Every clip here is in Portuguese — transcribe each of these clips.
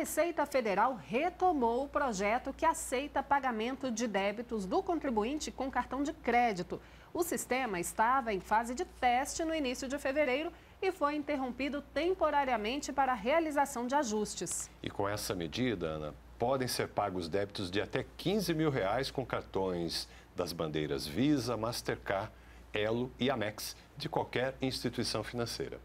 Receita Federal retomou o projeto que aceita pagamento de débitos do contribuinte com cartão de crédito. O sistema estava em fase de teste no início de fevereiro e foi interrompido temporariamente para a realização de ajustes. E com essa medida, Ana, podem ser pagos débitos de até 15 mil reais com cartões das bandeiras Visa, Mastercard, Elo e Amex de qualquer instituição financeira.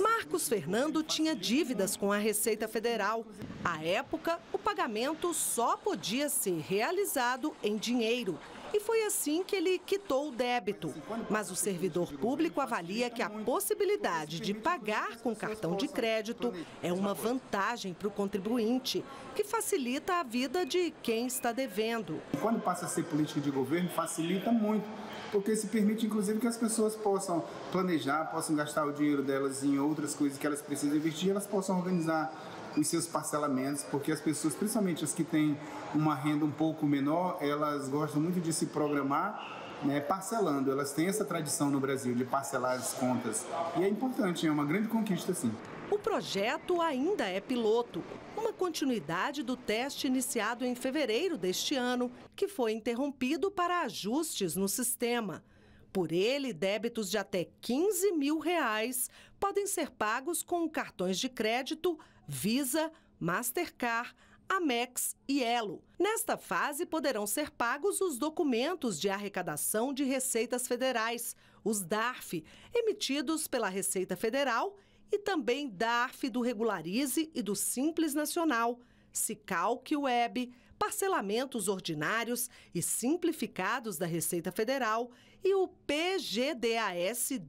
Marcos Fernando tinha dívidas com a Receita Federal. À época, o pagamento só podia ser realizado em dinheiro. E foi assim que ele quitou o débito. Mas o servidor público avalia que a possibilidade de pagar com cartão de crédito é uma vantagem para o contribuinte, que facilita a vida de quem está devendo. Quando passa a ser política de governo, facilita muito porque se permite, inclusive, que as pessoas possam planejar, possam gastar o dinheiro delas em outras coisas que elas precisam investir, elas possam organizar os seus parcelamentos, porque as pessoas, principalmente as que têm uma renda um pouco menor, elas gostam muito de se programar né, parcelando. Elas têm essa tradição no Brasil de parcelar as contas. E é importante, é uma grande conquista, sim. O projeto ainda é piloto, uma continuidade do teste iniciado em fevereiro deste ano, que foi interrompido para ajustes no sistema. Por ele, débitos de até 15 mil reais podem ser pagos com cartões de crédito Visa, Mastercard, Amex e Elo. Nesta fase, poderão ser pagos os documentos de arrecadação de receitas federais, os DARF, emitidos pela Receita Federal e também DARF do Regularize e do Simples Nacional, Cicalc Web, parcelamentos ordinários e simplificados da Receita Federal e o PGDASD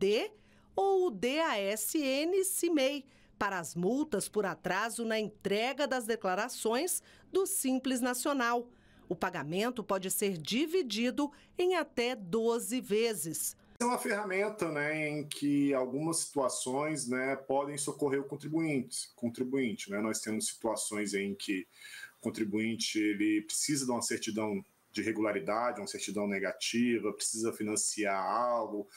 ou o DASN-CIMEI, para as multas por atraso na entrega das declarações do Simples Nacional. O pagamento pode ser dividido em até 12 vezes é uma ferramenta né, em que algumas situações né, podem socorrer o contribuinte. contribuinte né? Nós temos situações em que contribuinte ele precisa de uma certidão de regularidade, uma certidão negativa, precisa financiar algo,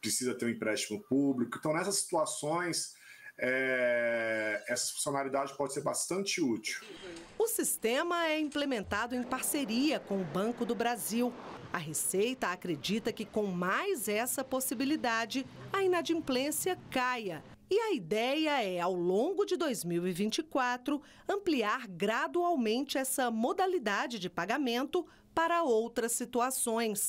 precisa ter um empréstimo público. Então, nessas situações, é, essa funcionalidade pode ser bastante útil. O sistema é implementado em parceria com o Banco do Brasil. A Receita acredita que com mais essa possibilidade, a inadimplência caia. E a ideia é, ao longo de 2024, ampliar gradualmente essa modalidade de pagamento para outras situações.